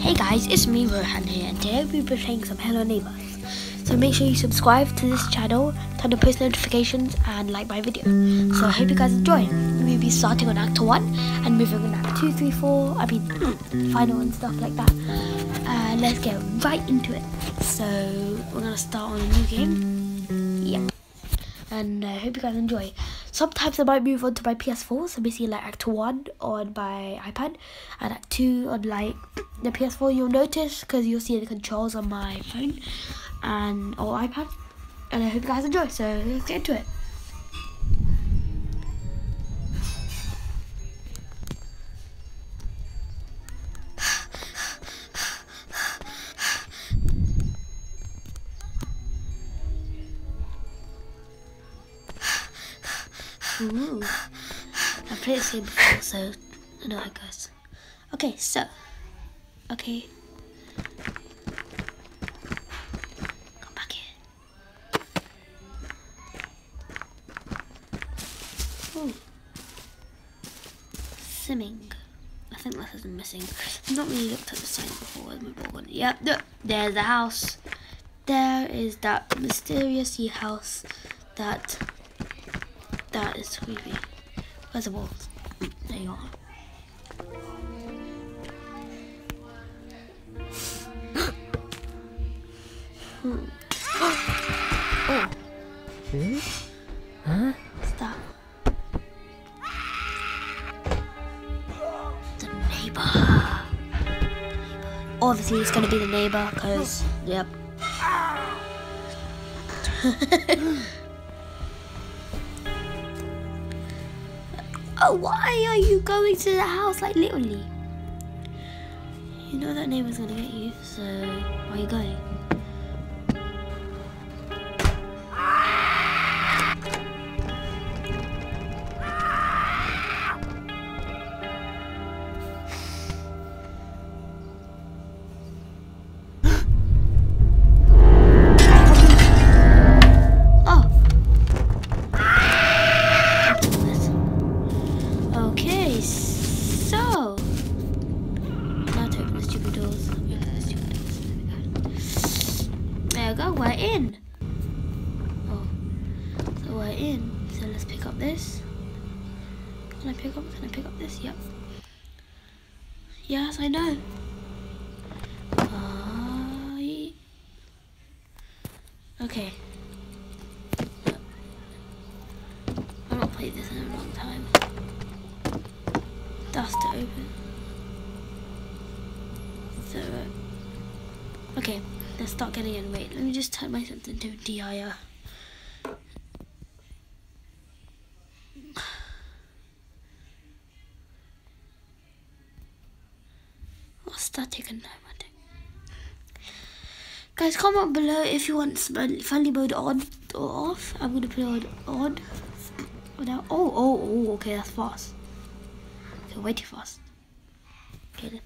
Hey guys, it's me Rohan here and today we'll be playing some Hello Neighbors. So make sure you subscribe to this channel, turn on post notifications and like my video. So I hope you guys enjoy. We'll be starting on Act 1 and moving on Act 2, 3, 4, I mean final and stuff like that. Uh, let's get right into it. So we're to start on a new game. Yeah. And I hope you guys enjoy. Sometimes I might move on to my PS4, so basically like Act 1 on my iPad and Act 2 on like the PS4 you'll notice because you'll see the controls on my phone and or iPad. And I hope you guys enjoy, so let's get into it. Ooh. I've played this game before, so I know how it goes. Okay, so. Okay. Come back here. Ooh. Simming. I think this is missing. I've not really looked at the sign before. Where's my ball Yep, there's the house. There is that mysterious house that that is creepy. Where's the balls? There you are. hmm. Oh. Hmm? Huh? What's that? The neighbor. Obviously, it's gonna be the neighbor, cause yep. Oh, why are you going to the house like literally? You know that neighbor's gonna get you, so why are you going? Okay. I've not played this in a long time dust to open. So, uh, okay, let's start getting in. Wait, let me just type my into DIR. Comment below if you want friendly mode on or off. I'm gonna put it on on. Oh, Without, oh, oh, oh, okay, that's fast. Okay, way too fast. Okay.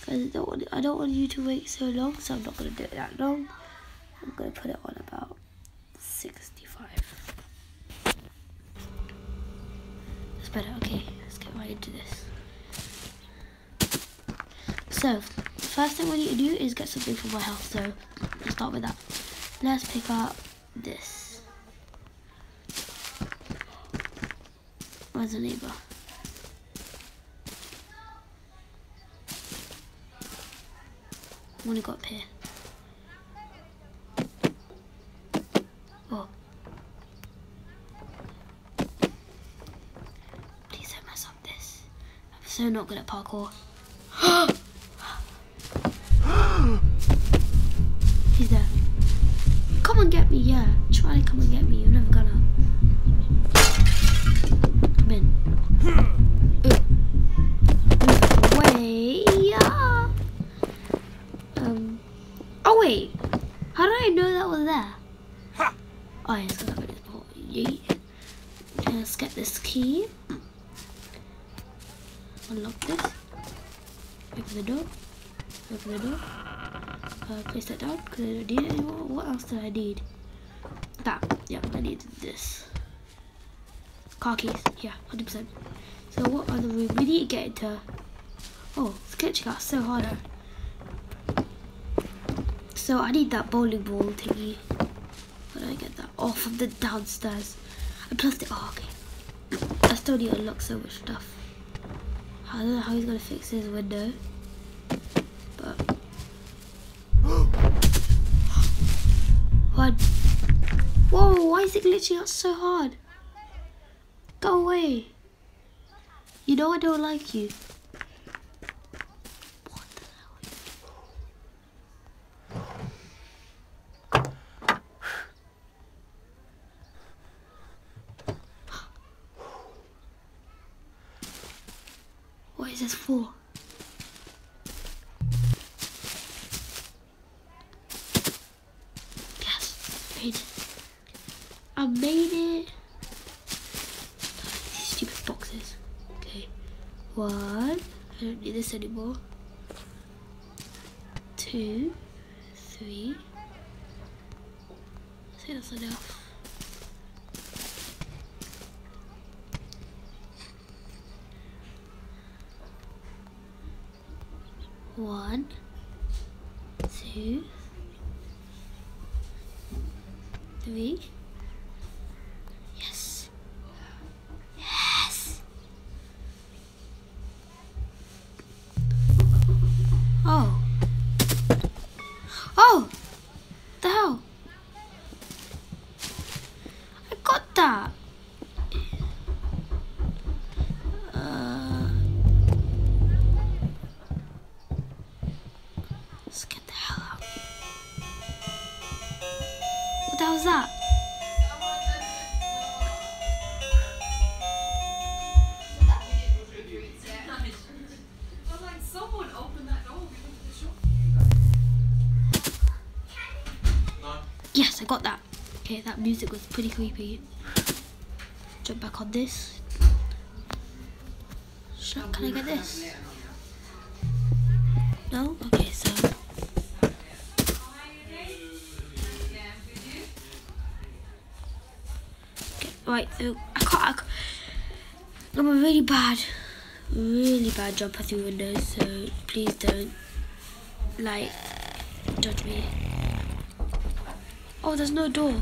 Because I don't want I don't want you to wait so long, so I'm not gonna do it that long. I'm gonna put it on about 65. That's better. Okay, let's get right into this. So, first thing we need to do is get something for my health. So, let's start with that. Let's pick up this. Where's the neighbor? What I got up here? Oh. Please don't mess up this. I'm so not good at parkour. Oh, What else do I need? That. Yeah, I need this. Car keys. Yeah, 100%. So what other room? We need to get into Oh, glitching out so hard. So I need that bowling ball thingy. Where do I get that? Oh, from the downstairs. I plus it. Oh, okay. I still need to unlock so much stuff. I don't know how he's gonna fix his window. It glitching out so hard? Go away. You know I don't like you. What is this for? Yes, made it. I made it. These stupid boxes. Okay. One. I don't need this anymore. Two. Three. I think that's enough. One, two, three. Got that. Okay, that music was pretty creepy. Jump back on this. Can I get this? No? Okay, so. Okay, right, so I can't. I I'm a really bad, really bad jumper through windows, so please don't, like, judge me. Oh, there's no door.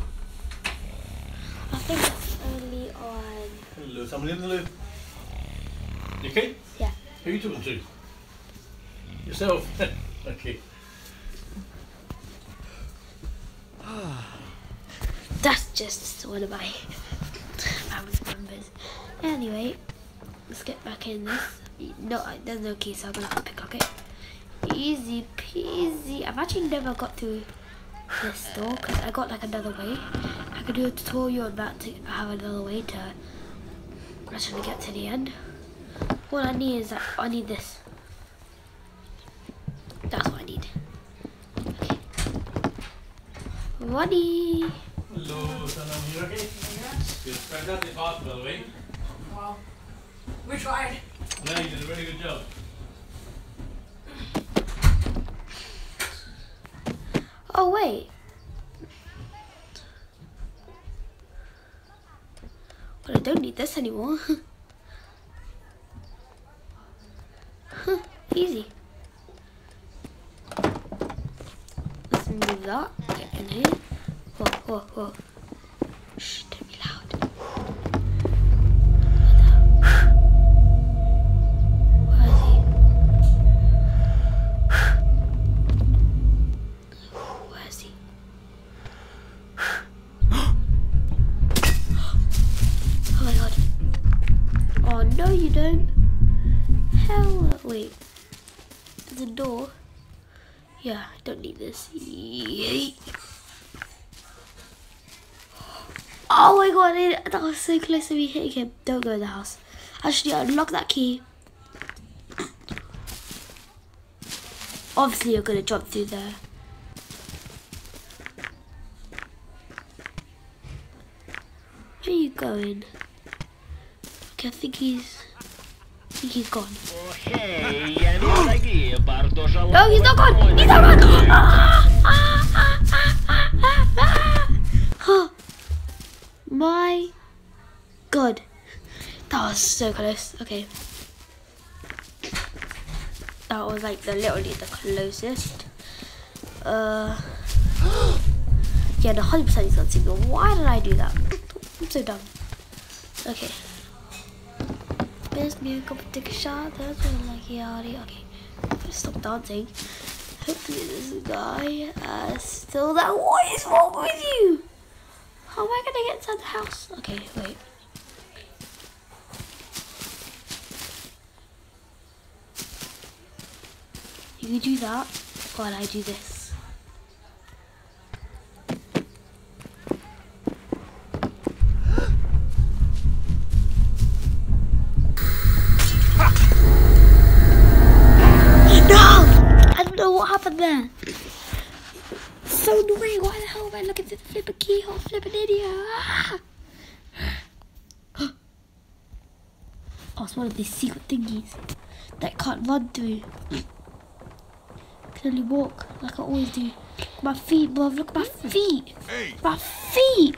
I think it's only on. Hello, someone in the loo. You okay? Yeah. Who are you talking to? Yourself? okay. That's just one of my family members. Anyway, let's get back in this. No, there's no key, so I'm gonna have to pick it. Easy peasy. I've actually never got through this door because I got like another way. I could do a tutorial on that to have another way to actually get to the end. What I need is that I need this. That's what I need. Okay. Ready. Hello, Sanam, you okay? Good. Fantastic art, by the way. Wow. We tried. No, you did a very good job. Oh wait. But I don't need this anymore. Yeah, I don't need this. Oh my god, that was so close to me hitting him. Don't go in the house. Actually, unlock that key. Obviously, you're gonna jump through there. Where are you going? Okay, I think he's. He's gone. no, he's not gone! He's not gone! My god. That was so close. Okay. That was like the literally the closest. Uh Yeah, the hundred percent is not single. Why did I do that? I'm so dumb. Okay. Best me come take a shot. That's what I'm like, yeah, okay. Stop dancing. Hopefully this guy uh, still that. What is wrong with you? How am I gonna get inside the house? Okay, wait. You do that while I do this. These secret thingies that can't run through. Can only walk like I always do. My feet, bro. Look at my feet. My feet.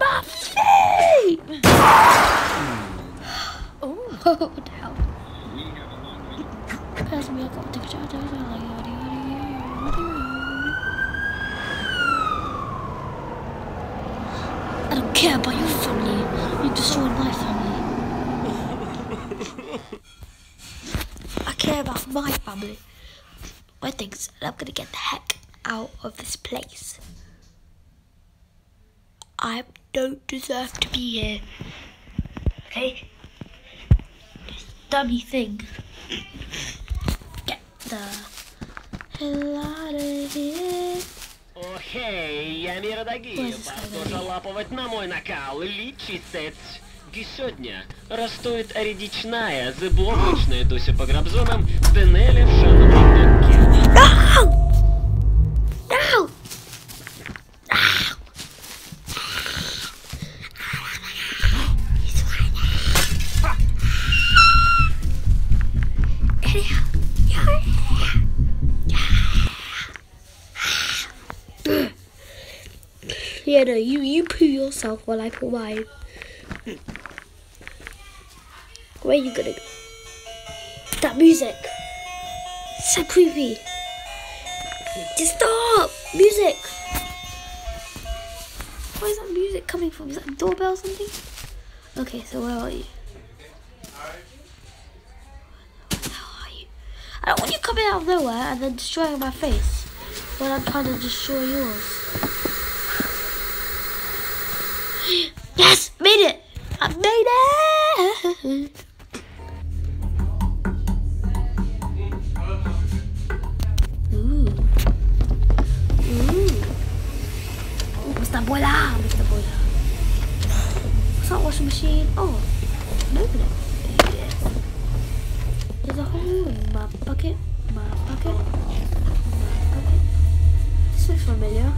My feet. oh, what the hell? Pass me. I got to take a shot. I was like, yada, yada, yada, yada. I don't care about your family. You destroyed my family. I care about my family. My things, and I'm gonna get the heck out of this place. I don't deserve to be here. Okay? This dummy thing. Get the hell out of here. Окей, я мира дорогие, Ой, Барто залапывать на мой накал, личисец. Сегодня растует редичная, зыбловочная Дуся по грабзонам, Денеля в шану No! No! Yeah, no, you you poo yourself while I put mine. Where are you gonna go? That music. So creepy. Just stop! Music! Where is that music coming from? Is that a doorbell or something? Okay, so where are you? Where are you? I don't want you coming out of nowhere and then destroying my face when I'm trying to destroy yours. Yes! Made it! I made it! washing machine? Oh, open it. There's a hole in my bucket. My bucket. My bucket. This looks familiar.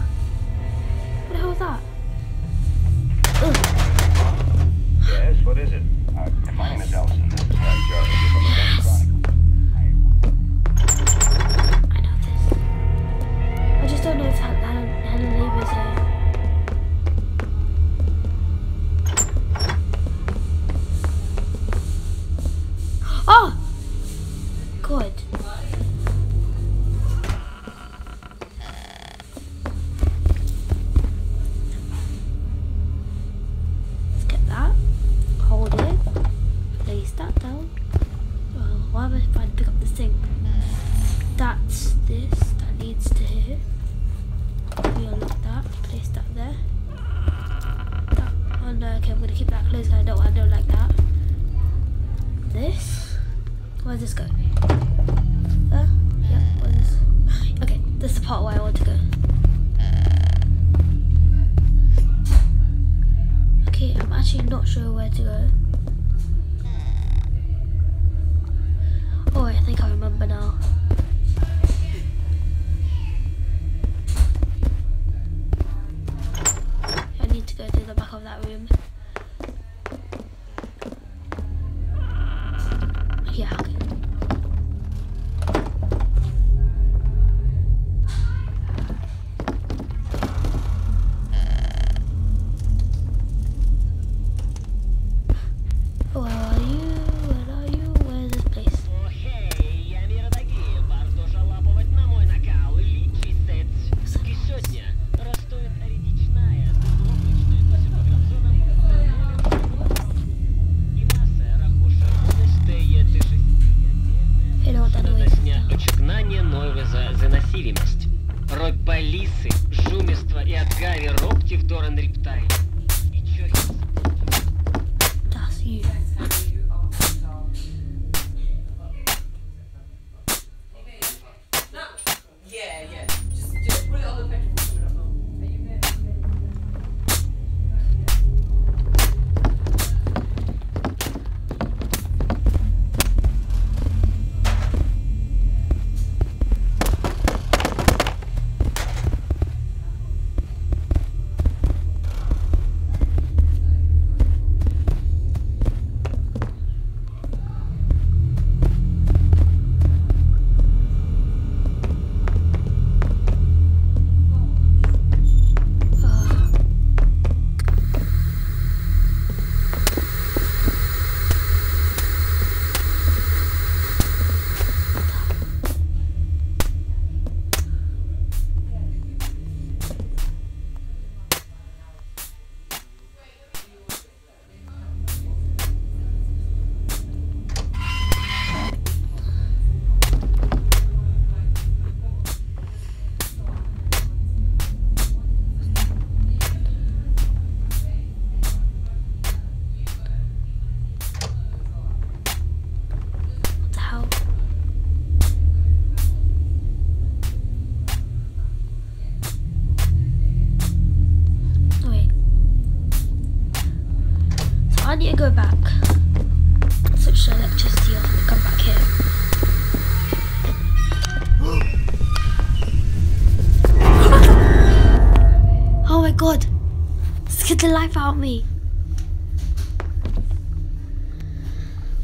Scared the life out of me.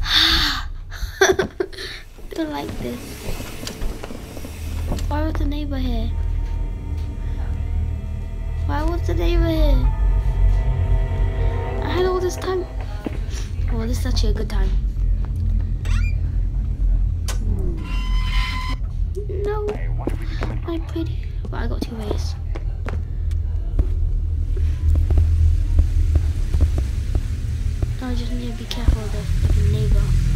Don't like this. Why was the neighbor here? Why was the neighbor here? I had all this time. Oh, this is actually a good time. No, my pretty. But I got two ways. I just need to be careful of the neighbor.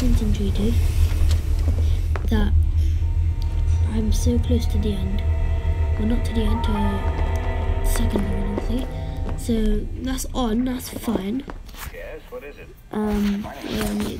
Concentrated that I'm so close to the end. Well, not to the end, to second level, obviously. So that's on, that's fine. Yes, what is it? Um, where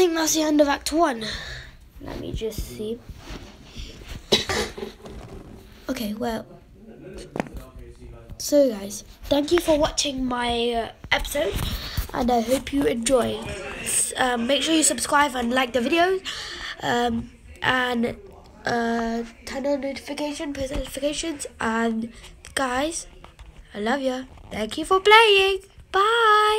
think that's the end of Act 1. Let me just see. okay, well. So, guys, thank you for watching my uh, episode, and I hope you enjoy. Um, make sure you subscribe and like the video, um, and uh, turn on notification, post notifications, and guys, I love you. Thank you for playing. Bye.